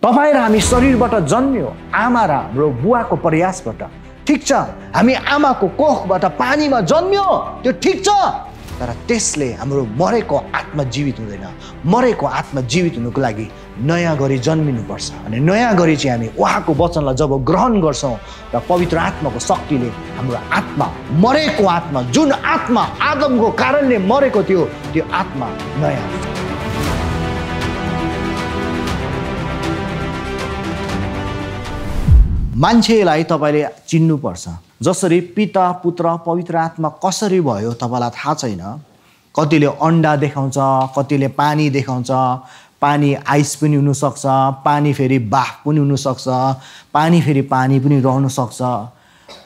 तपाईँ र हामी शरीरबाट जन्मियो आमा र हाम्रो बुवाको प्रयासबाट। ठिक छ हामी आमाको कोखबाट पानीमा जन्मियो त्यो ठिक छ। तर त्यसले हाम्रो मरेको आत्मा जीवित हुँदैन। मरेको आत्मा जीवित हुनुको लागि नयाँ गरी जन्मिनुपर्छ अनि नयाँ गरी चाहिँ हामी उहाँको वचनलाई जब ग्रहण गर्छौँ र पवित्र आत्माको शक्तिले हाम्रो आत्मा मरेको आत्मा जुन आत्मा आदमको कारणले मरेको थियो त्यो आत्मा नयाँ मान्छेलाई तपाईँले चिन्नुपर्छ। जसरी पिता पुत्र पवित्र आत्मा कसरी भयो तपाईँलाई थाहा छैन। कतिले अन्डा देखाउँछ कतिले पानी देखाउँछ पानी आइस पनि हुनसक्छ पानी फेरि बाफ पनि हुनसक्छ पानी फेरि पानी पनि रहन सक्छ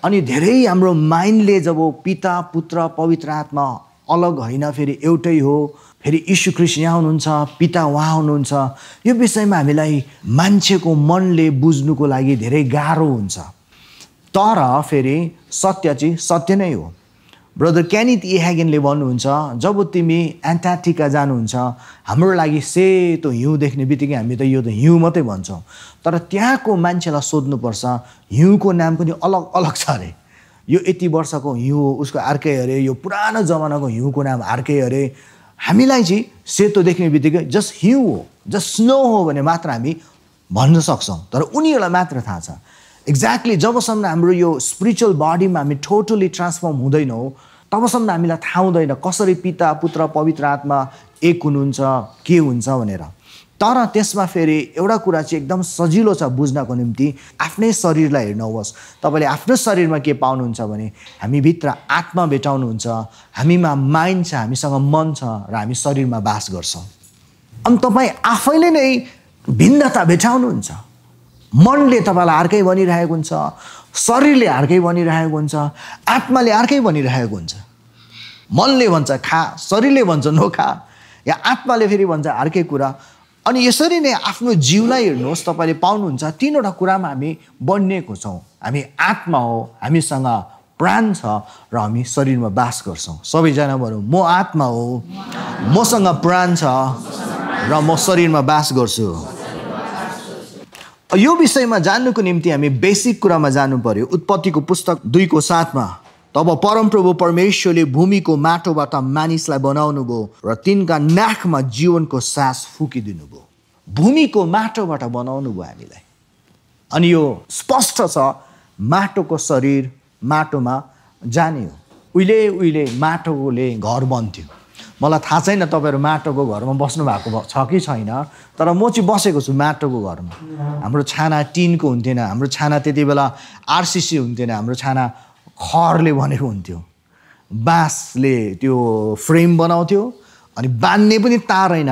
अनि धेरै हाम्रो माइन्डले जब पिता पुत्र पवित्र आत्मा अलग होइन फेरि एउटै हो। फेरि यीशु ख्रिस्ट यहाँ हुनुहुन्छ पिता उहाँ हुनुहुन्छ। यो विषयमा हामीलाई मान्छेको मनले बुझ्नुको लागि धेरै गाह्रो हुन्छ। तर फेरि सत्य चाहिँ सत्य नै हो। ब्रदर क्यानित इह्यागेनले भन्नुहुन्छ जब तिमी एन्टार्टिका जानुहुन्छ हाम्रो लागि सेतो हिउँ देख्ने बित्तिकै हामी त यो त हिउँ मात्रै भन्छौँ। तर त्यहाँको मान्छेलाई सोध्नुपर्छ हिउँको नाम पनि अलग अलग छ अरे। यो यति वर्षको हिउँ हो उसको अर्कै अरे यो पुरानो जमानाको हिउँको नाम अर्कै अरे। हामीलाई चाहिँ सेतो देख्ने बित्तिकै जस्ट हिउँ हो जस्ट स्नो हो भने मात्र हामी भन्न सक्छौँ। तर उनीहरूलाई मात्र थाहा छ। एक्ज्याक्टली जबसम्म हाम्रो यो स्पिरिचुअल बडीमा हामी टोटली ट्रान्सफर्म हुँदैनौँ तबसम्म हामीलाई थाहा हुँदैन कसरी पिता पुत्र पवित्र आत्मा एक हुनुहुन्छ के हुन्छ भनेर। तर त्यसमा फेरि एउटा कुरा चाहिँ एकदम सजिलो छ बुझ्नको निम्ति आफ्नै शरीरलाई हेर्नुहोस्। तपाईँले आफ्नो शरीरमा के पाउनुहुन्छ भने हामीभित्र आत्मा भेटाउनुहुन्छ हामीमा माइन्ड छ हामीसँग मन छ र हामी शरीरमा बास गर्छौँ। अनि तपाईँ आफैले नै भिन्नता भेटाउनुहुन्छ। मनले तपाईँलाई अर्कै भनिरहेको हुन्छ शरीरले अर्कै भनिरहेको हुन्छ आत्माले अर्कै भनिरहेको हुन्छ। मनले भन्छ खा शरीरले भन्छ नोखा। या आत्माले फेरि भन्छ अर्कै कुरा। अनि यसरी नै आफ्नो जिउलाई हेर्नुहोस् तपाईँले पाउनुहुन्छ तिनवटा कुरामा हामी बनिएको छौँ। हामी आत्मा हो हामीसँग प्राण छ र हामी शरीरमा बास गर्छौँ। सबैजना भनौँ म आत्मा हो मसँग प्राण छ र म शरीरमा बास गर्छु। यो विषयमा जान्नुको निम्ति हामी बेसिक कुरामा जानु पर्यो। उत्पत्तिको पुस्तक दुईको साथमा तब परमप्रभु परमेश्वरले भूमिको माटोबाट मानिसलाई बनाउनु भयो र तिनका नाकमा जीवनको सास फुकिदिनु भयो। भूमिको माटोबाट बनाउनु भयो हामीलाई। अनि यो स्पष्ट छ माटोको शरीर माटोमा जाने हो। उहिले उहिले माटोले घर बन्थ्यो। मलाई थाहा छैन तपाईँहरू माटोको घरमा बस्नु भएको छ कि छैन तर म चाहिँ बसेको छु माटोको घरमा। हाम्रो छाना टिनको हुन्थेन हाम्रो छाना त्यति बेला आरसिसी हुन्थेन हाम्रो छाना खरले बनेको हुन्थ्यो। बाँसले त्यो फ्रेम बनाउँथ्यो अनि बान्ने पनि तार होइन।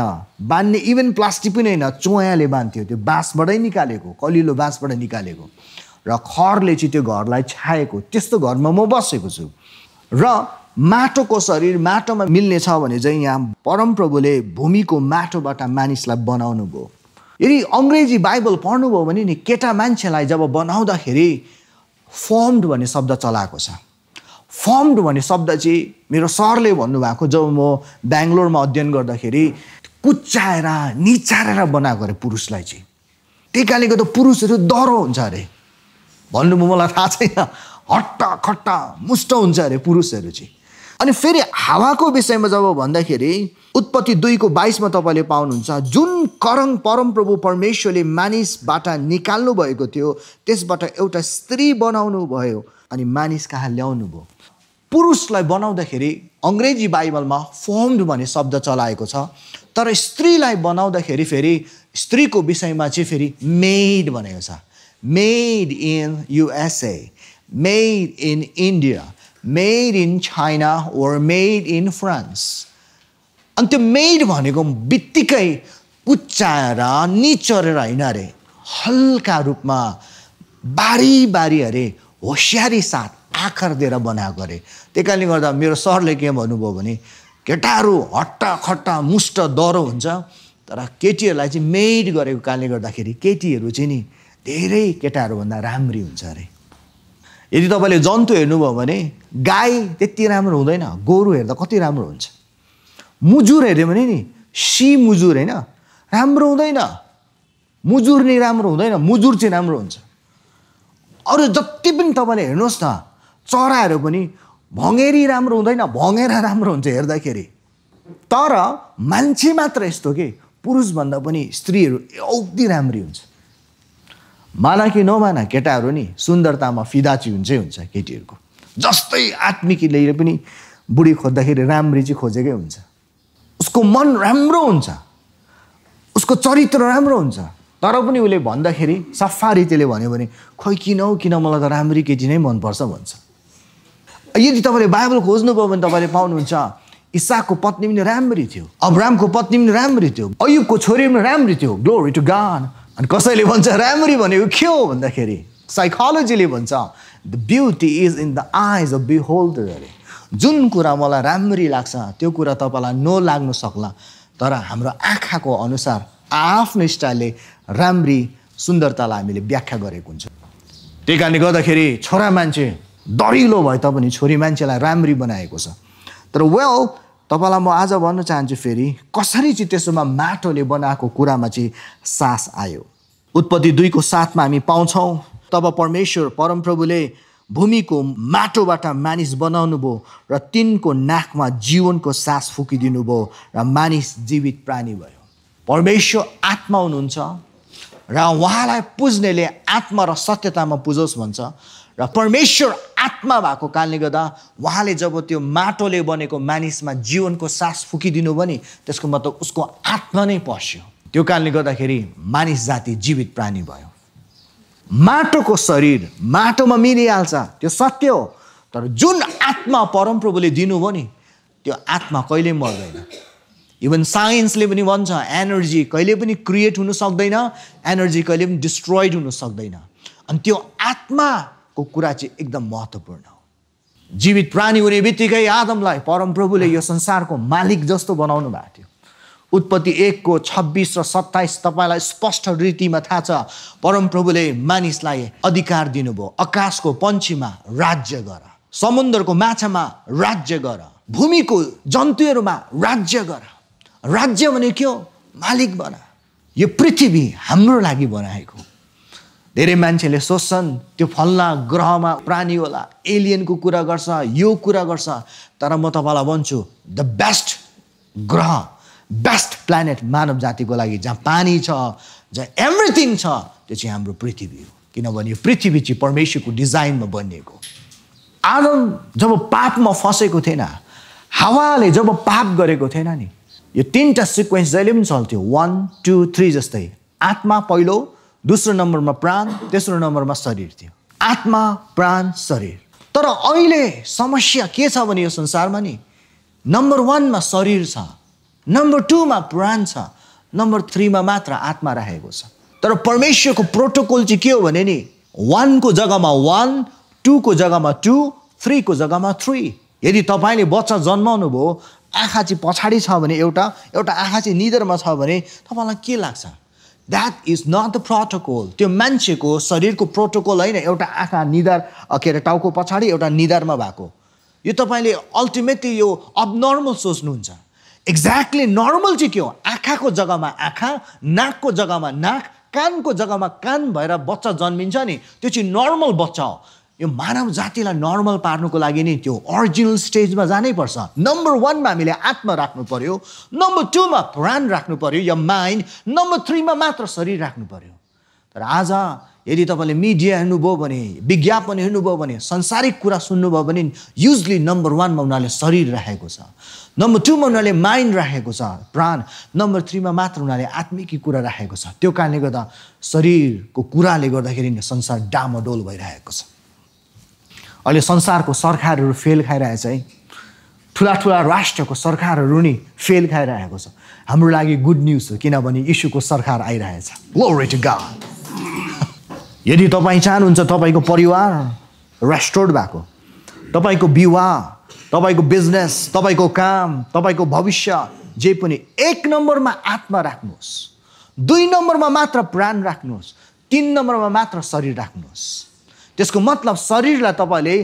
बान्ने इभन प्लास्टिक पनि होइन चोयाले बान्थ्यो त्यो बाँसबाटै निकालेको कलिलो बाँसबाट निकालेको। र खरले चाहिँ त्यो घरलाई छाएको त्यस्तो घरमा म बसेको छु। र माटोको शरीर माटोमा मिल्ने छ भने चाहिँ यहाँ परमप्रभुले भूमिको माटोबाट मानिसलाई बनाउनु भयो यदि अङ्ग्रेजी बाइबल पढ्नुभयो भने नि केटा मान्छेलाई जब बनाउँदाखेरि फर्मड भन्ने शब्द चलाएको छ। फर्मड भन्ने शब्द चाहिँ मेरो सरले भन्नुभएको जब म बेङ्गलोरमा अध्ययन गर्दाखेरि कुच्चाएर निचारेर बनाएको अरे पुरुषलाई चाहिँ। त्यही कारणले गर्दा पुरुषहरू डह्रो हुन्छ अरे। भन्नुभयो मलाई थाहा छैन। हट्टा खट्टा मुष्ट हुन्छ अरे पुरुषहरू चाहिँ। अनि फेरि हावाको विषयमा जब भन्दाखेरि उत्पत्ति दुईको बाइसमा तपाईँले पाउनुहुन्छ। जुन करङ परमप्रभु परमेश्वरले मानिसबाट निकाल्नु भएको थियो त्यसबाट एउटा स्त्री बनाउनु भयो अनि मानिस कहाँ ल्याउनु भयो? पुरुषलाई बनाउँदाखेरि अङ्ग्रेजी बाइबलमा फर्मड भन्ने शब्द चलाएको छ। तर स्त्रीलाई बनाउँदाखेरि फेरि स्त्रीको विषयमा चाहिँ फेरि मेड भनेको छ। Made in USA made in India made in China or made in France अनि त्यो मेड भनेको बित्तिकै पुच्चाएर निचरेर होइन अरे हल्का रूपमा बारी बारी अरे होसियारी साथ आकार दिएर बनाएको अरे। त्यही कारणले गर्दा मेरो सरले के भन्नुभयो भने केटाहरू हट्टा खट्टा मुष्ट डह्रो हुन्छ तर केटीहरूलाई चाहिँ मेड गरेको कारणले गर्दाखेरि केटीहरू चाहिँ नि धेरै केटाहरूभन्दा राम्री हुन्छ अरे। यदि तपाईँले जन्तु हेर्नुभयो भने गाई त्यति राम्रो हुँदैन गोरु हेर्दा कति राम्रो हुन्छ। मुजुर हेऱ्यो भने नि सी मुजुर होइन? राम्रो हुँदैन। मुजुर नै राम्रो हुँदैन। मुजुर चाहिँ राम्रो हुन्छ। अरू जति पनि तपाईँले हेर्नुहोस् न चराहरू पनि भँगेरी राम्रो हुँदैन भँगेरा राम्रो हुन्छ हेर्दाखेरि। तर मान्छे मात्र यस्तो के? पुरुषभन्दा पनि स्त्रीहरू औधी राम्री हुन्छ। माना कि नमाना केटाहरू नि सुन्दरतामा फिदाची हुन्छै हुन्छ केटीहरूको। जस्तै आत्मिकीले पनि बुढी खोज्दाखेरि राम्री चाहिँ खोजेकै हुन्छ। उसको मन राम्रो हुन्छ। उसको चरित्र राम्रो हुन्छ। तर पनि उसले भन्दाखेरि सफा रीतिले भन्यो भने खोइ किन हौ? किन मलाई त राम्री केटी नै मनपर्छ भन्छ। यदि तपाईँले बाइबल खोज्नुभयो भने तपाईँले पाउनुहुन्छ इसाकको पत्नी पनि राम्री थियो अब्रामको पत्नी पनि राम्री थियो अयुबको छोरी पनि राम्री थियो। ग्लोरी टु गान अनि कसैले भन्छ राम्री भनेको के हो भन्दाखेरि साइकोलोजीले भन्छ the beauty is in the eyes of beholder अरे जुन कुरा मलाई राम्री लाग्छ त्यो कुरा तपाईँलाई नलाग्नु सक्ला तर हाम्रो आँखाको अनुसार आफ्नो स्टाइलले राम्री सुन्दरतालाई हामीले व्याख्या गरेको हुन्छ। त्यही कारणले गर्दाखेरि छोरा मान्छे दरिलो भए तापनि छोरी मान्छेलाई राम्री बनाएको छ। तर वेल तपाईँलाई म आज भन्न चाहन्छु फेरि कसरी चाहिँ त्यसोमा माटोले बनाएको कुरामा चाहिँ सास आयो? उत्पत्ति दुईको साथमा हामी पाउँछौँ। तब परमेश्वर परमप्रभुले भूमिको माटोबाट मानिस बनाउनु भयो र तिनको नाकमा जीवनको सास फुकिदिनु भयो र मानिस जीवित प्राणी भयो। परमेश्वर आत्मा हुनुहुन्छ र उहाँलाई पुज्नेले आत्मा र सत्यतामा पुजोस् भन्छ र परमेश्वर आत्मा भएको कारणले गर्दा उहाँले जब त्यो माटोले बनेको मानिसमा जीवनको सास फुकिदिनु भयो नि त्यसको मतलब उसको आत्मा नै पस्यो। त्यो कारणले गर्दाखेरि मानिस जाति जीवित प्राणी भयो। माटोको शरीर माटोमा मिलिहाल्छ। त्यो सत्य हो। तर जुन आत्मा परमप्रभुले दिनुभयो नि त्यो आत्मा कहिल्यै मर्दैन। इभन साइन्सले पनि भन्छ एनर्जी कहिले पनि क्रिएट हुनु सक्दैन एनर्जी कहिले पनि डिस्ट्रोइड हुनु सक्दैन। अनि त्यो आत्माको कुरा चाहिँ एकदम महत्त्वपूर्ण हो। जीवित प्राणी हुने बित्तिकै आदमलाई परमप्रभुले यो संसारको मालिक जस्तो बनाउनु भएको थियो। उत्पत्ति एकको छब्बिस र सत्ताइस तपाईँलाई स्पष्ट रीतिमा थाहा छ। परमप्रभुले मानिसलाई अधिकार दिनुभयो। आकाशको पन्छीमा राज्य गर। समुद्रको माछामा राज्य गर। भूमिको जन्तुहरूमा राज्य गर। राज्य भने के हो? मालिक बना। यो पृथ्वी हाम्रो लागि बनाएको। धेरै मान्छेले सोच्छन् त्यो फल्ना ग्रहमा प्राणी होला एलियनको कुरा गर्छ यो कुरा गर्छ तर म तपाईँलाई भन्छु द बेस्ट ग्रह बेस्ट प्लानेट मानव जातिको लागि जहाँ पानी छ जहाँ एभ्रिथिङ छ त्यो चाहिँ हाम्रो पृथ्वी हो। किनभने यो पृथ्वी चाहिँ परमेश्वरको डिजाइनमा बनिएको। आदम जब पापमा फँसेको थिएन हावाले जब पाप गरेको थिएन नि यो तिनवटा सिक्वेन्स जहिले पनि चल्थ्यो। वान टू थ्री जस्तै। आत्मा पहिलो दोस्रो नम्बरमा प्राण तेस्रो नम्बरमा शरीर थियो। आत्मा प्राण शरीर। तर अहिले समस्या के छ भने यो संसारमा नि नम्बर वानमा शरीर छ। नम्बर टूमा प्राण छ. नम्बर थ्रीमा मात्र आत्मा राखेको छ. तर परमेश्वरको प्रोटोकल चाहिँ के हो भने नि वानको जग्गामा वान टूको जग्गामा टू थ्रीको जग्गामा थ्री यदि तपाईँले बच्चा जन्माउनु भयो आँखा चाहिँ पछाडि छ भने एउटा एउटा आँखा चाहिँ निदरमा छ भने तपाईँलाई के लाग्छ? That is not the protocol त्यो मान्छेको शरीरको प्रोटोकल होइन एउटा आँखा निधार के अरे टाउको पछाडि एउटा निधारमा भएको. यो तपाईँले अल्टिमेटली यो अबनर्मल सोच्नुहुन्छ। एक्ज्याक्टली नर्मल चाहिँ के हो? आँखाको जग्गामा आँखा नाकको जग्गामा नाक कानको जग्गामा कान भएर बच्चा जन्मिन्छ नि त्यो चाहिँ नर्मल बच्चा हो। यो मानव जातिलाई नर्मल पार्नुको लागि नि त्यो अरिजिनल स्टेजमा जानै पर्छ नम्बर वानमा हामीले आत्मा राख्नु पर्यो नम्बर टूमा प्राण राख्नु पर्यो या माइन्ड नम्बर थ्रीमा मात्र शरीर राख्नु पर्यो। तर आज यदि तपाईँले मिडिया हेर्नुभयो भने विज्ञापन हेर्नुभयो भने संसारिक कुरा सुन्नुभयो भने युजली नम्बर वानमा उनीहरूले शरीर राखेको छ। नम्बर टूमा उनीहरूले माइन्ड राखेको छ। प्राण। नम्बर थ्रीमा मात्र उनीहरूले आत्मिकी कुरा राखेको छ। त्यो कारणले गर्दा शरीरको कुराले गर्दाखेरि संसार डामडोल भइरहेको छ। अहिले संसारको सरकारहरू फेल खाइरहेछ है। ठुला ठुला राष्ट्रको सरकारहरू नि फेल खाइरहेको छ। हाम्रो लागि गुड न्युज हो किनभने इस्युको सरकार आइरहेछ। यदि तपाईँ चाहनुहुन्छ तपाईँको परिवार रेस्टोर्ड भएको तपाईँको विवाह तपाईँको बिजनेस तपाईँको काम तपाईँको भविष्य जे पनि एक नम्बरमा आत्मा राख्नुहोस् दुई नम्बरमा मात्र प्राण राख्नुहोस् तिन नम्बरमा मात्र शरीर राख्नुहोस्। त्यसको मतलब शरीरलाई तपाईँले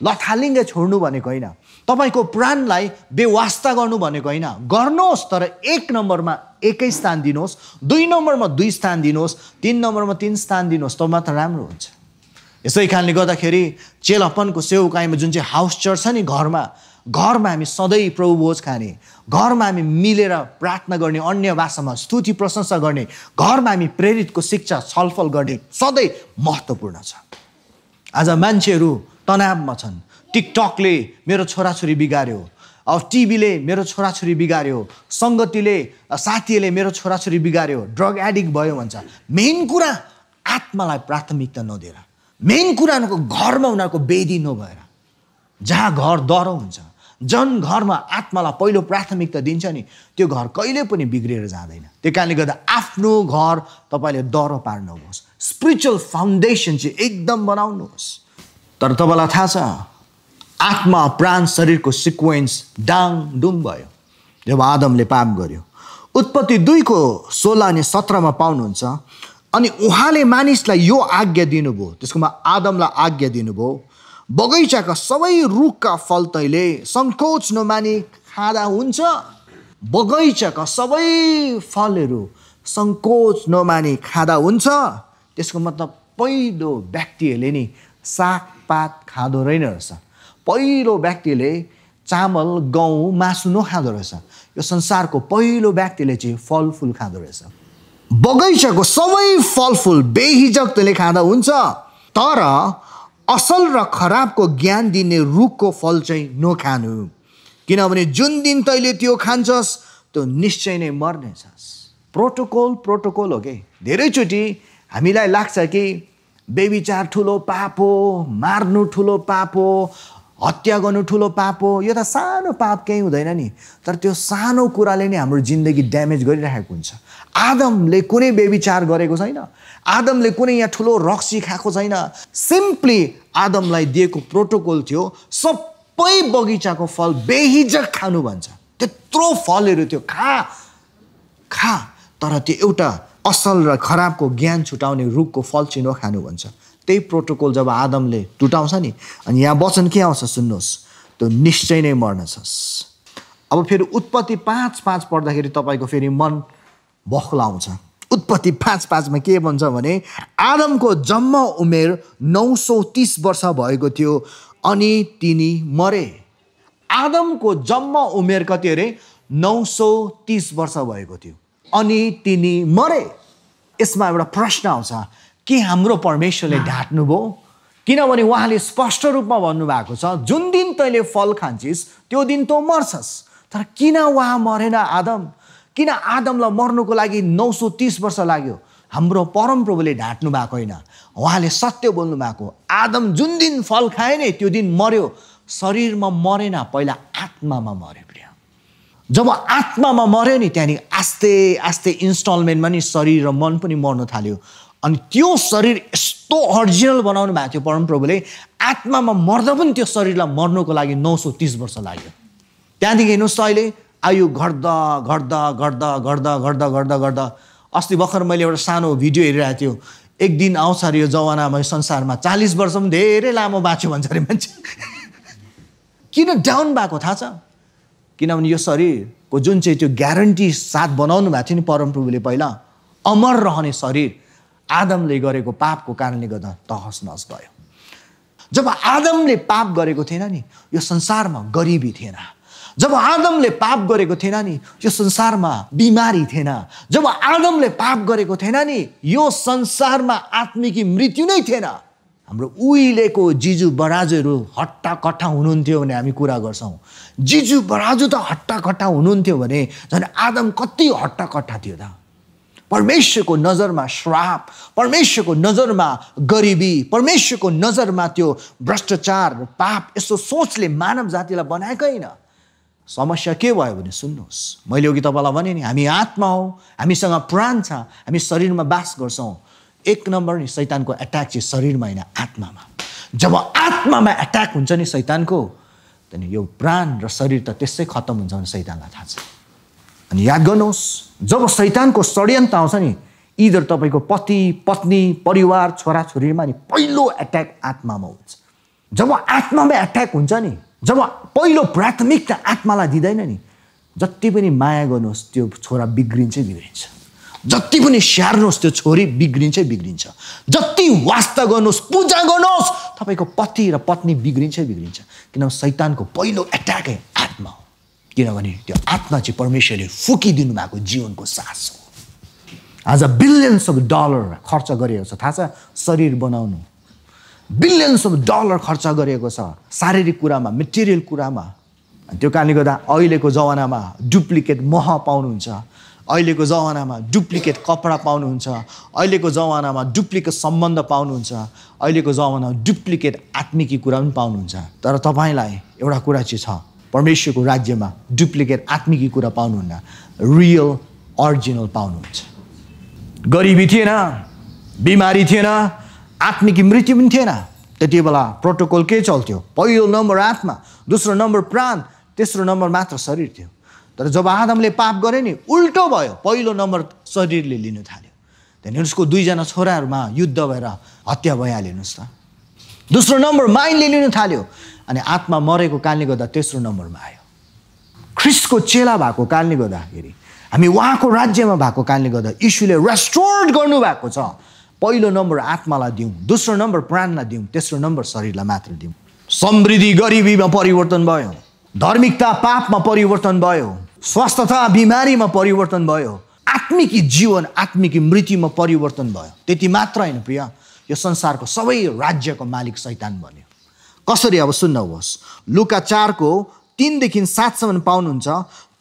लथालिङ्गै छोड्नु भनेको होइन। तपाईँको प्राणलाई बेवास्ता गर्नु भनेको होइन। गर्नुहोस् तर एक नम्बरमा एकै स्थान दिनुहोस् दुई नम्बरमा दुई स्थान दिनुहोस् तिन नम्बरमा तिन स्थान दिनुहोस् तब मात्र राम्रो हुन्छ। यसै कारणले गर्दाखेरि चेलापनको सेवकाईमा जुन चाहिँ हाउस चर्च छ नि घरमा घरमा हामी सधैँ प्रभु भोज खाने घरमा हामी मिलेर प्रार्थना गर्ने अन्य भाषामा स्तुति प्रशंसा गर्ने घरमा हामी प्रेरितको शिक्षा छलफल गर्ने सधैँ महत्त्वपूर्ण छ। आज मान्छेहरू तनावमा छन्। टिकटकले मेरो छोराछोरी बिगाऱ्यो अब टिभीले मेरो छोराछोरी बिगाऱ्यो सङ्गतिले साथीले मेरो छोराछोरी बिगाऱ्यो ड्रग एडिक्ट भयो भन्छ। मेन कुरा आत्मालाई प्राथमिकता नदिएर। मेन कुरा उनीहरूको घरमा उनीहरूको बेदी नभएर। जहाँ घर डह्रो हुन्छ। जन घरमा आत्मालाई पहिलो प्राथमिकता दिन्छ नि त्यो घर कहिले पनि बिग्रिएर जाँदैन। त्यो कारणले गर्दा आफ्नो घर तपाईँले डह्रो पार्नुहोस्। स्पिरिचुअल फाउन्डेसन चाहिँ एकदम बनाउनुहोस्। तर तपाईँलाई थाहा छ आत्मा प्राण शरीरको सिक्वेन्स डाङ डुङ भयो। जब आदमले पाप गर्यो उत्पत्ति दुईको सोह्र अनि सत्रमा पाउनुहुन्छ अनि उहाँले मानिसलाई यो आज्ञा दिनुभयो त्यसकोमा आदमलाई आज्ञा दिनुभयो बगैँचाका सबै रुखका फल तैले सङ्कोच नमानी खाँदा हुन्छ बगैँचाका सबै फलहरू सङ्कोच नमानी खाँदा हुन्छ त्यसको मतलब पहिलो व्यक्तिहरूले नि सागपात खाँदो रहेन रहेछ। पहिलो व्यक्तिले चामल गहुँ मासु नखाँदो रहेछ। यो संसारको पहिलो व्यक्तिले चाहिँ फलफुल खाँदो रहेछ। बगैँचाको सबै फलफुल बेहिजक तैँले खाँदा हुन्छ तर असल र खराबको ज्ञान दिने रुखको फल चाहिँ नखानु। किनभने जुन दिन तैँले त्यो खान्छस् त्यो निश्चय नै मर्नेछस्। प्रोटोकल प्रोटोकल हो कि? धेरैचोटि हामीलाई लाग्छ कि बेबिचार ठुलो पाप हो मार्नु ठुलो पाप हो हत्या गर्नु ठुलो पाप हो। यो त सानो पाप केही हुँदैन नि। तर त्यो सानो कुराले नै हाम्रो जिन्दगी ड्यामेज गरिरहेको हुन्छ। आदमले कुनै बेबिचार गरेको छैन। आदमले कुनै यहाँ ठुलो रक्सी खाएको छैन। सिम्पली आदमलाई दिएको प्रोटोकल थियो सबै बगैँचाको फल बेहिजक खानु भन्छ। त्यत्रो फलहरू थियो खा खा। तर त्यो एउटा असल र खराबको ज्ञान छुटाउने रुखको फल चाहिँ नखानु भन्छ। त्यही प्रोटोकल जब आदमले टुटाउँछ नि अनि यहाँ वचन के आउँछ सुन्नुहोस् त्यो निश्चय नै मर्नेछस् अब फेरि उत्पत्ति पाँच पाँच पढ्दाखेरि तपाईँको फेरि मन बख्लाउँछ। उत्पत्ति पाँच पाँचमा के भन्छ भने आदमको जम्मा उमेर नौ सौ तिस वर्ष भएको थियो अनि तिनी मरे। आदमको जम्मा उमेर कति अरे? नौ सौ तिस वर्ष भएको थियो अनि तिनी मरे। यसमा एउटा प्रश्न आउँछ के हाम्रो परमेश्वरले ढाँट्नुभयो किनभने उहाँले स्पष्ट रूपमा भन्नुभएको छ जुन दिन तैँले फल खान्छिस् त्यो दिन तँ मर्छस्। तर किन उहाँ मरेन आदम? किन आदमलाई मर्नुको लागि नौ सौ तिस वर्ष लाग्यो? हाम्रो परमप्रभुले ढाँट्नु भएको होइन। उहाँले सत्य बोल्नु भएको आदम जुन दिन फल खाए नि त्यो दिन मर्यो। शरीरमा मरेन पहिला आत्मामा मर्यो प्रिय। जब आत्मामा मर्यो नि त्यहाँदेखि आस्ते आस्ते इन्स्टलमेन्टमा नि शरीर र मन पनि मर्न थाल्यो। अनि त्यो शरीर यस्तो अरिजिनल बनाउनु भएको थियो परमप्रभुले आत्मामा मर्दा पनि त्यो शरीरलाई मर्नुको लागि नौ सौ तिस वर्ष लाग्यो। त्यहाँदेखि हेर्नुहोस् अहिले आयु घट्दा घट्दा घट्दा घट्दा घट्दा घट्दा घट्दा। अस्ति भर्खर मैले एउटा सानो भिडियो हेरिरहेको थियो। एक दिन आउँछ अरे यो जमानामा संसारमा चालिस वर्ष पनि धेरै लामो बाँच्यो भन्छ अरे मान्छे। किन डाउन भएको थाहा छ? किनभने यो शरीरको जुन चाहिँ त्यो ग्यारेन्टी साथ बनाउनु भएको थियो नि परमप्रभुले पहिला अमर रहने शरीर। आदमले गरेको पापको कारणले गर्दा तहस नहस भयो। जब आदमले पाप गरेको थिएन नि यो संसारमा गरिबी थिएन। जब आदमले पाप गरेको थिएन नि यो संसारमा बिमारी थिएन। जब आदमले पाप गरेको थिएन नि यो संसारमा आत्मिकी मृत्यु नै थिएन। हाम्रो उहिलेको जिजु बराजुहरू हट्टा कट्टा हुनुहुन्थ्यो भने हामी कुरा गर्छौँ। जिजु बराजु त हट्टा कट्टा हुनुहुन्थ्यो भने झन् आदम कति हट्टा कट्टा थियो त। परमेश्वरको नजरमा श्राप परमेश्वरको नजरमा गरिबी परमेश्वरको नजरमा त्यो भ्रष्टाचार पाप यस्तो सोचले मानव जातिलाई बनाएकै होइन। समस्या के भयो भने सुन्नुहोस् मैले अघि तपाईँलाई भने नि हामी आत्मा हौ हामीसँग प्राण छ हामी शरीरमा बास गर्छौँ। एक नम्बर नि सैतानको एट्याक चाहिँ शरीरमा होइन आत्मामा। जब आत्मामा एट्याक हुन्छ नि सैतानको त्यहाँदेखि यो प्राण र शरीर त त्यसै खत्तम हुन्छ भने सैतानलाई थाहा छ। अनि याद गर्नुहोस् जब सैतानको षड्यन्त्र आउँछ नि इधर तपाईँको पति पत्नी परिवार छोराछोरीमा नि पहिलो एट्याक आत्मामा हुन्छ। जब आत्मामा एट्याक हुन्छ नि जब पहिलो प्राथमिकता आत्मालाई दिँदैन नि जति पनि माया गर्नुहोस् त्यो छोरा बिग्रिन्छै बिग्रिन्छ। जति पनि स्याहार्नुहोस् त्यो छोरी बिग्रिन्छै बिग्रिन्छ। जति वास्ता गर्नुहोस् पूजा गर्नुहोस् तपाईँको पति र पत्नी बिग्रिन्छै बिग्रिन्छ। किनभने सैतानको पहिलो एट्याकै आत्मा हो। किनभने त्यो आत्मा चाहिँ परमेश्वरले फुकिदिनु भएको जीवनको सास हो। आज बिलियन्स अफ डलर खर्च गरिएको छ। थाहा छ? शरीर बनाउनु। बिलियन्स अफ डलर खर्च गरिएको छ। शारीरिक कुरामा मेटेरियल कुरामा। त्यो कारणले गर्दा अहिलेको जमानामा डुप्लिकेट मह पाउनुहुन्छ। अहिलेको जमानामा डुप्लिकेट कपडा पाउनुहुन्छ। अहिलेको जमानामा डुप्लिकेट सम्बन्ध पाउनुहुन्छ। अहिलेको जमानामा डुप्लिकेट आत्मिकी कुरा पनि पाउनुहुन्छ। तर तपाईँलाई एउटा कुरा चाहिँ छ। परमेश्वरको राज्यमा डुप्लिकेट आत्मिकी कुरा पाउनुहुन्न। रियल अरिजिनल पाउनुहुन्छ। गरिबी थिएन बिमारी थिएन आत्मिकी मृत्यु पनि थिएन। त्यति बेला प्रोटोकल के चल्थ्यो? पहिलो नम्बर आत्मा दोस्रो नम्बर प्राण तेस्रो नम्बर मात्र शरीर थियो। तर जब आदमले पाप गरे नि उल्टो भयो। पहिलो नम्बर शरीरले लिनु थाल्यो। त्यहाँदेखि उसको दुईजना छोराहरूमा युद्ध भएर हत्या भइहाल्यो हेर्नुहोस् त दोस्रो नम्बर माइन्डले लिनु थाल्यो। अनि आत्मा मरेको कारणले गर्दा तेस्रो नम्बरमा आयो। ख्रिस्टको चेला भएको कारणले गर्दाखेरि हामी उहाँको राज्यमा भएको कारणले गर्दा यीशुले रेस्टोर्ड गर्नुभएको छ। पहिलो नम्बर आत्मालाई दिउँ दोस्रो नम्बर प्राणलाई दिउँ तेस्रो नम्बर शरीरलाई मात्र दिउँ। समृद्धि गरिबीमा परिवर्तन भयो। धार्मिकता पापमा परिवर्तन भयो। स्वस्थता बिमारीमा परिवर्तन भयो। आत्मिकी जीवन आत्मिकी मृत्युमा परिवर्तन भयो। त्यति मात्र होइन प्रिय यो संसारको सबै राज्यको मालिक सैतान बन्यो। कसरी अब सुन्नुहोस् लुका चारको तिनदेखि सातसम्म पाउनुहुन्छ।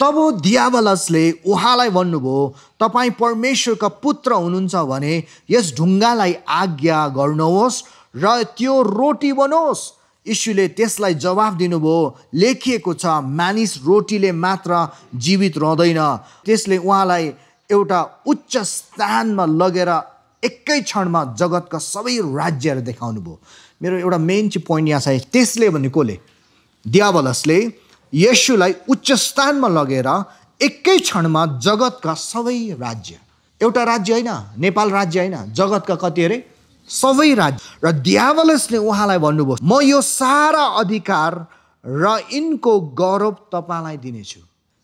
तब दियावलसले उहाँलाई भन्नुभयो तपाईँ परमेश्वरका पुत्र हुनुहुन्छ भने यस ढुङ्गालाई आज्ञा गर्नुहोस् र त्यो रोटी बनोस्। यीशुले त्यसलाई जवाफ दिनुभयो लेखिएको छ मानिस रोटीले मात्र जीवित रहँदैन। त्यसले उहाँलाई एउटा उच्च स्थानमा लगेर एकै क्षणमा जगतका सबै राज्यहरू देखाउनु भयो मेरो एउटा मेन चाहिँ पोइन्ट यहाँ छ त्यसले भने कसले दियावलसले यशुलाई उच्च स्थानमा लगेर एकै क्षणमा जगतका सबै राज्य एउटा राज्य होइन नेपाल राज्य होइन जगतका कति अरे? सबै राज्य। र दियावलसले उहाँलाई भन्नुभयो म यो सारा अधिकार र यिनको गौरव तपाईँलाई दिनेछु।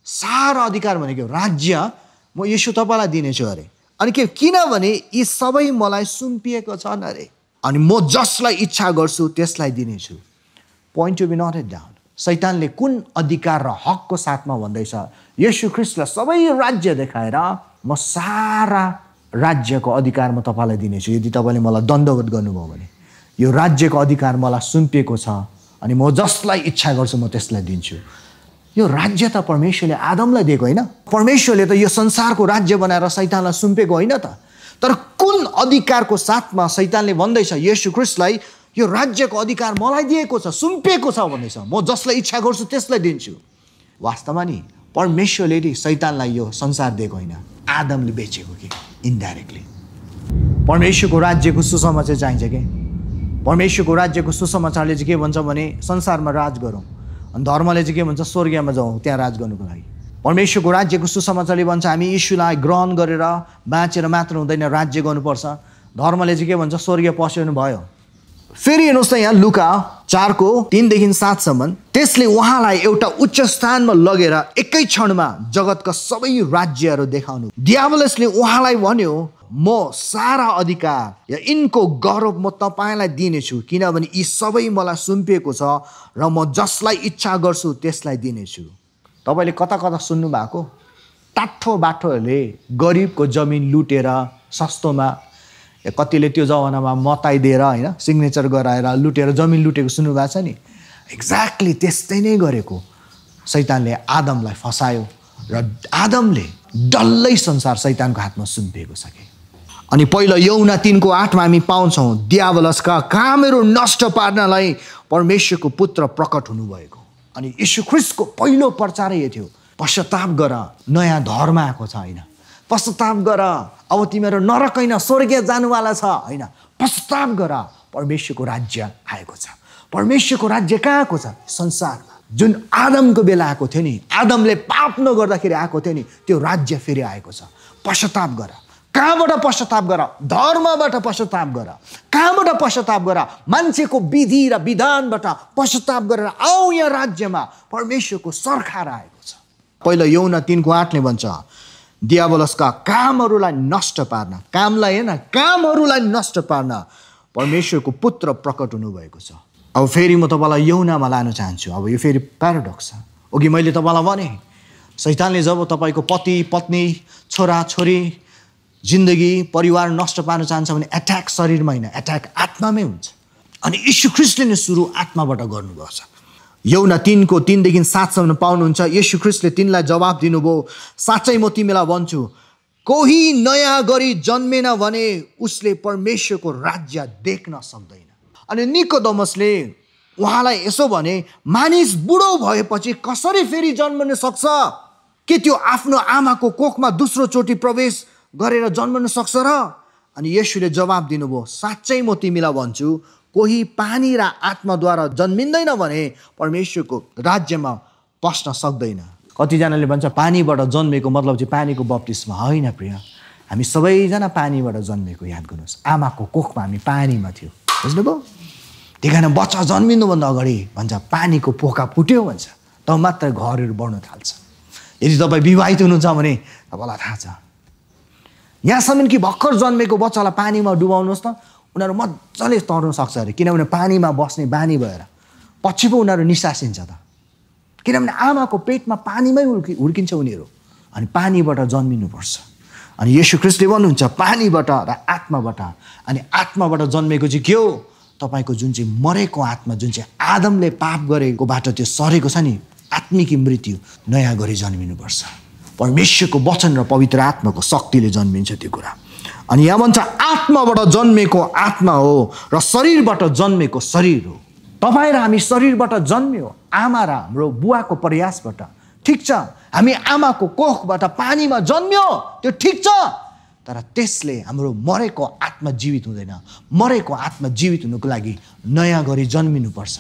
सारा अधिकार भनेको राज्य म यसो तपाईँलाई दिनेछु अरे। अनि के किनभने यी सबै मलाई सुम्पिएको छन् अरे। अनि म जसलाई इच्छा गर्छु त्यसलाई दिनेछु। Point to be noted down सैतानले कुन अधिकार र हकको साथमा भन्दैछ? यशु ख्रिस्टलाई सबै राज्य देखाएर म सारा राज्यको अधिकार म तपाईँलाई दिनेछु। यदि तपाईँले मलाई दण्डवत गर्नुभयो भने। यो राज्यको अधिकार मलाई सुम्पिएको छ अनि म जसलाई इच्छा गर्छु म त्यसलाई दिन्छु। यो राज्य त परमेश्वरले आदमलाई दिएको होइन। परमेश्वरले त यो संसारको राज्य बनाएर सैतानलाई सुम्पेको होइन त। तर कुन अधिकारको साथमा सैतानले भन्दैछ यशु ख्रिस्टलाई यो राज्यको अधिकार मलाई दिएको छ सुम्पिएको छ भन्दैछ। म जसलाई इच्छा गर्छु त्यसलाई दिन्छु। वास्तवमा नि परमेश्वरले नि सैतानलाई यो संसार दिएको होइन। आदमले बेचेको कि? इन्डाइरेक्टली परमेश्वरको राज्यको सुसमाचार चाहिन्छ कि? परमेश्वरको राज्यको सुसमाचारले चाहिँ के भन्छ भने संसारमा राज गरौँ। अनि धर्मले चाहिँ के भन्छ स्वर्गीयमा जाउँ त्यहाँ राज गर्नुको लागि। परमेश्वरको राज्यको सुसमाचारले भन्छ हामी यीशुलाई ग्रहण गरेर बाँचेर मात्र हुँदैन राज्य गर्नुपर्छ। धर्मले चाहिँ के भन्छ स्वर्गीय पस्यनु भयो। फेरि हेर्नुहोस् त यहाँ लुका चारको तिनदेखि सातसम्म। त्यसले उहाँलाई एउटा उच्च स्थानमा लगेर एकै क्षणमा जगतका सबै राज्यहरू देखाउनु। दियावलसले उहाँलाई भन्यो म सारा अधिकार या यिनको गौरव म तपाईँलाई दिनेछु किनभने यी सबै मलाई सुम्पिएको छ र म जसलाई इच्छा गर्छु त्यसलाई दिनेछु। तपाईँले कता कता सुन्नु भएको टाठो बाठोहरूले गरिबको जमिन लुटेर सस्तोमा कतिले त्यो जमानामा मताइदिएर होइन सिग्नेचर गराएर लुटेर जमिन लुटेको सुन्नुभएको छ नि? एक्ज्याक्टली त्यस्तै नै गरेको। सैतानले आदमलाई फसायो र आदमले डल्लै संसार सैतानको हातमा सुम्पिएको छ कि। अनि पहिला यौना तिनको आठमा हामी पाउँछौँ दियावलसका कामहरू नष्ट पार्नलाई परमेश्वरको पुत्र प्रकट हुनुभएको। अनि ख्रिस्टको पहिलो प्रचारै यो थियो। पश्चाताप गर नयाँ धर्म आएको छ होइन। पश्चाताप गर अब तिमीहरू नरक होइन स्वर्गीय जानुवाला छ होइन। पश्चाताप गर परमेश्वरको राज्य आएको छ। परमेश्वरको राज्य कहाँ आएको छ? संसारमा। जुन आदमको बेला आएको थियो नि आदमले पाप नगर्दाखेरि आएको थियो नि त्यो राज्य फेरि आएको छ। पश्चाताप गर। कहाँबाट पश्चाताप गर? धर्मबाट पश्चाताप गर। कहाँबाट पश्चाताप गर? मान्छेको विधि र विधानबाट पश्चाताप गरेर आऊ यहाँ राज्यमा। परमेश्वरको सरकार आएको छ। पहिलो यौन तिनको आठले भन्छ दियावलसका कामहरूलाई नष्ट पार्न। कामलाई होइन कामहरूलाई नष्ट पार्न। परमेश्वरको पुत्र प्रकट हुनुभएको छ। अब फेरि म तपाईँलाई यौनामा लान चाहन्छु। अब यो फेरि प्याराडक्स छ। अघि मैले तपाईँलाई भने सैतानले जब तपाईँको पति पत्नी छोरा छोरी जिन्दगी परिवार नष्ट पार्न चाहन्छ भने एट्याक शरीरमा होइन एट्याक आत्मामै हुन्छ। अनि यशु ख्रिस्टले नै सुरु आत्माबाट गर्नुभएको छ। यौना तिनको तिनदेखि सातसम्म पाउनुहुन्छ। यशु ख्रिस्टले तिनलाई जवाब दिनुभयो साँच्चै म तिमीलाई भन्छु कोही नयाँ गरी जन्मेन भने उसले परमेश्वरको राज्य देख्न सक्दैन। अनि निको दमसले उहाँलाई यसो भने मानिस बुढो भएपछि कसरी फेरि जन्मन सक्छ? के त्यो आफ्नो आमाको कोखमा दोस्रो चोटि प्रवेश गरेर जन्मन सक्छ र? अनि यसुले जवाब दिनुभयो साँच्चै म तिमीलाई भन्छु कोही पानी र आत्माद्वारा जन्मिँदैन भने परमेश्वरको राज्यमा पस्न सक्दैन। कतिजनाले भन्छ पानीबाट जन्मेको मतलब चाहिँ पानीको बप्टिसमा होइन प्रिय? हामी सबैजना पानीबाट जन्मेको याद गर्नुहोस्। आमाको कोखमा हामी पानीमा थियो। बुझ्नुभयो? त्यही कारण बच्चा जन्मिनुभन्दा अगाडि भन्छ पानीको पोका फुट्यो भन्छ। तब मात्र घरहरू बढ्न थाल्छ। यदि तपाईँ विवाहित हुनुहुन्छ भने तपाईँलाई थाहा छ। यहाँसम्म कि भर्खर जन्मेको बच्चालाई पानीमा डुबाउनुहोस् त उनीहरू मजाले तर्न सक्छ अरे। किनभने पानीमा बस्ने बानी भएर पछि पो उनीहरू निसासिन्छ त। किनभने आमाको पेटमा पानीमै हुर्कि हुर्किन्छ उनीहरू। अनि पानीबाट जन्मिनुपर्छ। अनि यसु ख्रिस्टले भन्नुहुन्छ पानीबाट र आत्माबाट। अनि आत्माबाट जन्मेको चाहिँ के हो? तपाईँको जुन चाहिँ मरेको आत्मा जुन चाहिँ आदमले पाप गरेको बाटो त्यो सरेको छ नि आत्मिकी मृत्यु नयाँ गरी जन्मिनुपर्छ। परमेश्वरको वचन र पवित्र आत्माको शक्तिले जन्मिन्छ त्यो कुरा। अनि यहाँ भन्छ आत्माबाट जन्मेको आत्मा हो र शरीरबाट जन्मेको शरीर हो। तपाईँ र हामी शरीरबाट जन्मियो आमा र हाम्रो बुवाको प्रयासबाट। ठिक छ? हामी आमाको कोखबाट पानीमा जन्मियो त्यो ठिक छ? तर त्यसले हाम्रो मरेको आत्मा जीवित हुँदैन। मरेको आत्मा जीवित हुनुको लागि नयाँ गरी जन्मिनुपर्छ।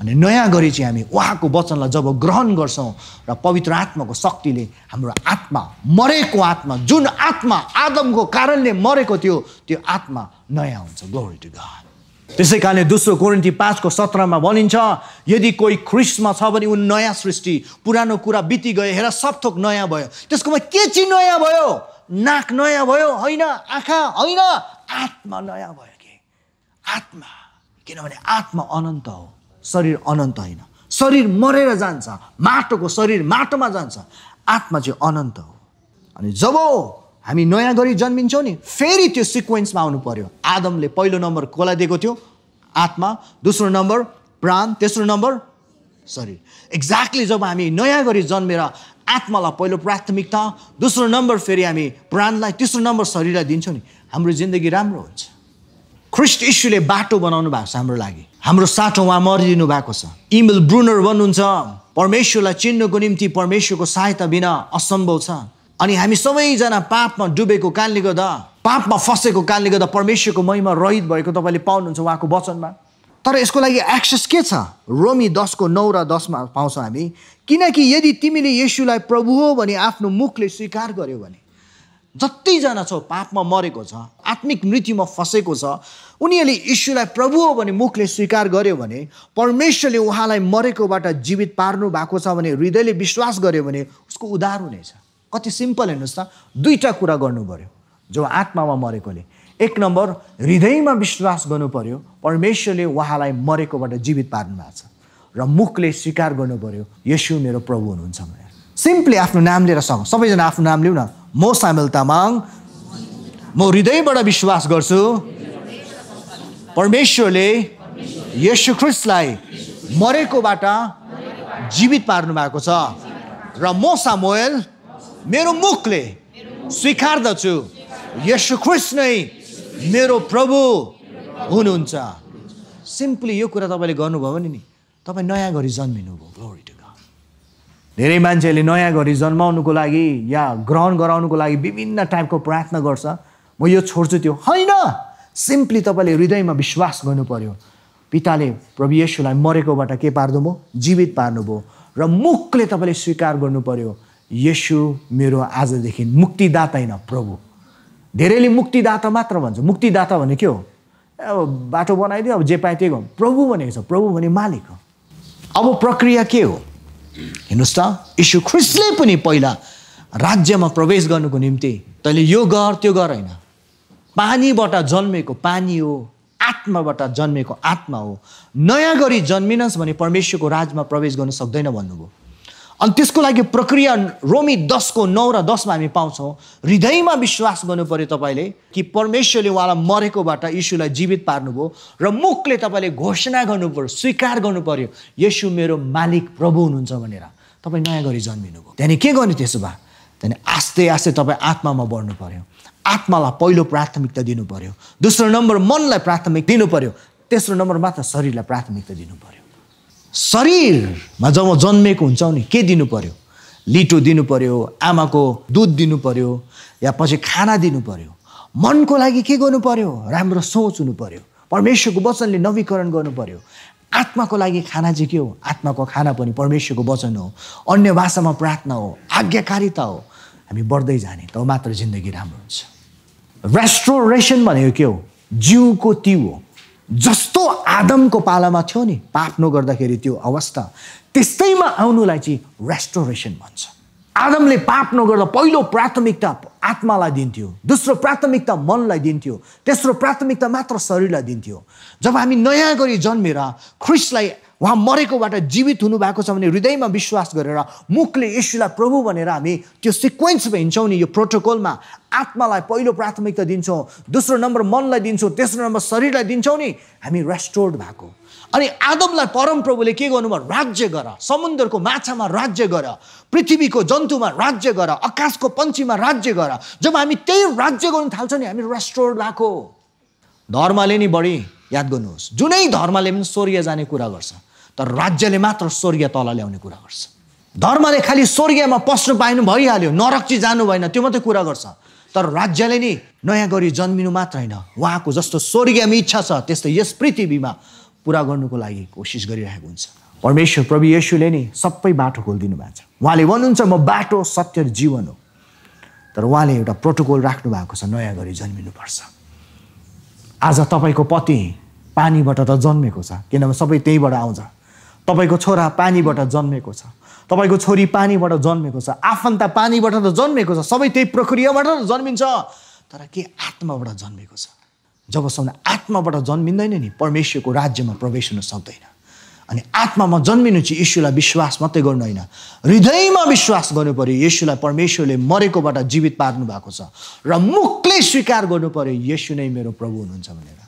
अनि नयाँ गरी चाहिँ हामी उहाँको वचनलाई जब ग्रहण गर्छौँ र पवित्र आत्माको शक्तिले हाम्रो आत्मा मरेको आत्मा जुन आत्मा आदमको कारणले मरेको थियो त्यो आत्मा नयाँ हुन्छ। ग्लोरी टु गड त्यसै कारणले दोस्रो कोरिन्ती पाँचको सत्रमा भनिन्छ यदि कोही ख्रिस्टमा छ भने ऊ नयाँ सृष्टि पुरानो कुरा बिति गयो हेर सब थोक नयाँ भयो। त्यसकोमा के चाहिँ नयाँ भयो? नाक नयाँ भयो होइन आँखा होइन आत्मा नयाँ भयो कि? आत्मा। किनभने आत्मा अनन्त हो। शरीर अनन्त होइन। शरीर मरेर जान्छ माटोको शरीर माटोमा जान्छ। आत्मा चाहिँ अनन्त हो। अनि जब हामी नयाँ गरी जन्मिन्छौँ नि फेरि त्यो सिक्वेन्समा आउनु पर्यो। आदमले पहिलो नम्बर कसलाई दिएको थियो? आत्मा। दोस्रो नम्बर प्राण। तेस्रो नम्बर शरीर। एक्ज्याक्टली जब हामी नयाँ गरी जन्मेर आत्मालाई पहिलो प्राथमिकता दोस्रो नम्बर फेरि हामी प्राणलाई तेस्रो नम्बर शरीरलाई दिन्छौँ नि हाम्रो जिन्दगी राम्रो हुन्छ। ख्रिस्ट इस्युले बाटो बनाउनु भएको छ हाम्रो लागि। हाम्रो साटो उहाँ मरिदिनु भएको छ। इमेल ब्रुनर भन्नुहुन्छ परमेश्वरलाई चिन्नुको निम्ति परमेश्वरको सहायता बिना असम्भव छ। अनि हामी सबैजना पापमा डुबेको कारणले गर्दा पापमा फसेको कारणले गर्दा परमेश्वरको महिमा रहित भएको तपाईँले पाउनुहुन्छ उहाँको वचनमा। तर यसको लागि एक्सेस के छ? रोमी दसको नौ र दसमा पाउँछौँ हामी। किनकि यदि तिमीले यसुलाई प्रभु हो भने आफ्नो मुखले स्वीकार गर्यो भने जतिजना छ पापमा मरेको छ आत्मिक मृत्युमा फसेको छ उनीहरूले ईश्वरलाई प्रभु हो भने मुखले स्वीकार गर्यो भने परमेश्वरले उहाँलाई मरेकोबाट जीवित पार्नु भएको छ भने हृदयले विश्वास गर्यो भने उसको उद्धार हुनेछ। कति सिम्पल हेर्नुहोस् त दुईवटा कुरा गर्नु पऱ्यो जो आत्मामा मरेकोले। एक नम्बर हृदयमा विश्वास गर्नु पऱ्यो परमेश्वरले उहाँलाई मरेकोबाट जीवित पार्नु भएको छ। र मुखले स्वीकार गर्नु पऱ्यो यसु मेरो प्रभु हुनुहुन्छ भनेर। सिम्पली आफ्नो नाम लिएर सक सबैजना आफ्नो नाम लिउँ न म सामेल तामाङ म हृदयबाट विश्वास गर्छु। परमेश्वरले यशु ख्रिस्टलाई मरेकोबाट जीवित पार्नु भएको छ। र म सामुएल मेरो मुखले स्वीकार्दछु यशु ख्रिस्ट नै मेरो प्रभु हुनुहुन्छ। सिम्पली यो कुरा तपाईँले गर्नुभयो भने नि तपाईँ नयाँ गरी जन्मिनु भयो धेरै मान्छेहरूले नयाँ गरी जन्माउनुको लागि या ग्रहण गराउनुको लागि विभिन्न टाइपको प्रार्थना गर्छ। म यो छोड्छु त्यो। होइन! सिम्पली तपाईँले हृदयमा विश्वास गर्नु पर्यो पिताले प्रभु येसुलाई मरेकोबाट के पार्नुभयो? जीवित पार्नुभयो। र मुखले तपाईँले स्वीकार गर्नु पर्यो यसु मेरो आजदेखि मुक्तिदाता होइन प्रभु। धेरैले मुक्तिदाता मात्र भन्छ। मुक्तिदाता भने के हो? अब बाटो बनाइदियो अब जे पाए त्यही गर्नु। प्रभु भनेको छ। प्रभु भने मालिक हो। अब प्रक्रिया के हो? हेर्नुहोस् त यीशु ख्रिस्टले पनि पहिला राज्यमा प्रवेश गर्नुको निम्ति तैँले यो गर त्यो गर होइन। पानीबाट जन्मेको पानी हो आत्माबाट जन्मेको आत्मा हो। नयाँ गरी जन्मिनस् भने परमेश्वरको राजमा प्रवेश गर्न सक्दैन भन्नुभयो। अनि त्यसको लागि प्रक्रिया रोमी दसको नौ र दसमा हामी पाउँछौँ। हृदयमा विश्वास गर्नु पऱ्यो तपाईँले कि परमेश्वरले उहाँलाई मरेकोबाट यीशुलाई जीवित पार्नुभयो र मुखले तपाईँले घोषणा गर्नु पऱ्यो स्वीकार गर्नु पऱ्यो यसु मेरो मालिक प्रभु हुनुहुन्छ भनेर। तपाईँ नयाँ गरी जन्मिनुभयो। त्यहाँदेखि के गर्ने त्यसो भए? त्यहाँदेखि आस्ते आस्ते तपाईँ आत्मामा बढ्नु पऱ्यो आत्मालाई पहिलो प्राथमिकता दिनु पऱ्यो दोस्रो नम्बर मनलाई प्राथमिक दिनु पऱ्यो तेस्रो नम्बर मात्र शरीरलाई प्राथमिकता दिनु पऱ्यो शरीरमा जब जन्मेको हुन्छौ नि के दिनु पऱ्यो लिटो दिनु पऱ्यो आमाको दुध दिनु पऱ्यो या पछि खाना दिनु पऱ्यो मनको लागि के गर्नु पऱ्यो राम्रो सोच हुनु पऱ्यो परमेश्वरको वचनले नवीकरण गर्नु पऱ्यो आत्माको लागि खाना चाहिँ के हो? आत्माको खाना पनि परमेश्वरको वचन हो। अन्य भाषामा प्रार्थना हो। आज्ञाकारिता हो। हामी बढ्दै जाने तब मात्र जिन्दगी राम्रो हुन्छ। रेस्टोरेसन भनेको के हो? जिउको तिउ हो। जस्तो आदमको पालामा थियो नि पाप नगर्दाखेरि त्यो अवस्था त्यस्तैमा आउनुलाई चाहिँ रेस्टोरेसन भन्छ। आदमले पाप नगर्दा पहिलो प्राथमिकता आत्मालाई दिन्थ्यो दोस्रो प्राथमिकता मनलाई दिन्थ्यो तेस्रो प्राथमिकता मात्र शरीरलाई दिन्थ्यो। जब हामी नयाँ गरी जन्मेर ख्रिसलाई उहाँ मरेकोबाट जीवित हुनुभएको छ भने हृदयमा विश्वास गरेर मुखले यशुलाई प्रभु भनेर हामी त्यो सिक्वेन्समा हिँड्छौँ नि यो प्रोटोकलमा। आत्मालाई पहिलो प्राथमिकता दिन्छौँ दोस्रो नम्बर मनलाई दिन्छौँ तेस्रो नम्बर शरीरलाई दिन्छौँ नि हामी रेस्टोर्ड भएको। अनि आदमलाई परम प्रभुले के गर्नुभयो? राज्य गर समुद्रको माछामा राज्य गर पृथ्वीको जन्तुमा राज्य गर आकाशको पन्छीमा राज्य गर। जब हामी त्यही राज्य गर्नु थाल्छौँ नि हामी रेस्टोर्ड भएको। धर्मले नि बढी याद गर्नुहोस् जुनै धर्मले पनि स्वर्गीय जाने कुरा गर्छ। तर राज्यले मात्र स्वर्गीय तल ल्याउने कुरा गर्छ। धर्मले खालि स्वर्गीयमा पस्नु पाइनु भइहाल्यो नरक चाहिँ जानु भएन त्यो मात्रै कुरा गर्छ। तर राज्यले नि नयाँ गरी जन्मिनु मात्र होइन उहाँको जस्तो स्वर्गीयमा इच्छा छ त्यस्तै यस पृथ्वीमा पुरा गर्नुको लागि कोसिस गरिरहेको हुन्छ। परमेश्वर प्रभु येसुले नि सबै बाटो खोलिदिनु भएको छ। उहाँले भन्नुहुन्छ म बाटो सत्य जीवन हो। तर उहाँले एउटा प्रोटोकल राख्नु भएको छ नयाँ गरी जन्मिनुपर्छ। आज तपाईँको पति पानीबाट त जन्मेको छ किनभने सबै त्यहीँबाट आउँछ। तपाईँको छोरा पानीबाट जन्मेको छ। तपाईँको छोरी पानीबाट जन्मेको छ। आफन्त पानीबाट त जन्मेको छ। सबै त्यही प्रक्रियाबाट त जन्मिन्छ। तर के आत्माबाट जन्मेको छ? जबसम्म आत्माबाट जन्मिँदैन नि परमेश्वरको राज्यमा प्रवेश हुन सक्दैन। अनि आत्मामा जन्मिनु चाहिँ यीशुलाई विश्वास मात्रै गर्नु होइन। हृदयमा विश्वास गर्नु पऱ्यो यीशुलाई परमेश्वरले मरेकोबाट जीवित पार्नु भएको छ। र मुखले स्वीकार गर्नु पऱ्यो यीशु नै मेरो प्रभु हुनुहुन्छ भनेर।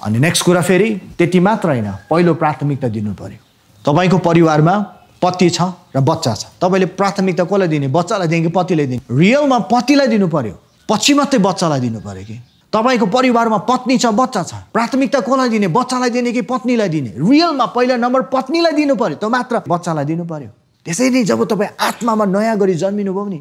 अनि नेक्स्ट कुरा फेरि त्यति मात्र होइन। पहिलो प्राथमिकता दिनु पऱ्यो तपाईँको परिवारमा पति छ र बच्चा छ। तपाईँले प्राथमिकता कसलाई दिने? बच्चालाई दिने कि पतिलाई दिने? रियलमा पतिलाई दिनु पर्यो। पछि मात्रै बच्चालाई दिनु पऱ्यो कि? तपाईँको परिवारमा पत्नी छ बच्चा छ। प्राथमिकता कसलाई दिने? बच्चालाई दिने कि पत्नीलाई दिने? रियलमा पहिला नम्बर पत्नीलाई दिनु पर्यो त मात्र बच्चालाई दिनु पर्यो। त्यसै नै जब तपाईँ आत्मामा नयाँ गरी जन्मिनुभयो भने